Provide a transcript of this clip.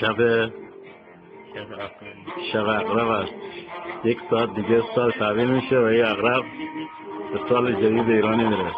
شب شب اقرب است. یک ساعت دیگه سال تحویل میشه و یه اقرب به سال جدید ایرانی میره